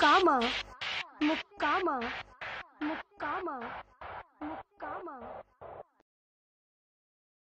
có mở mục có mở mục có mở mục có mở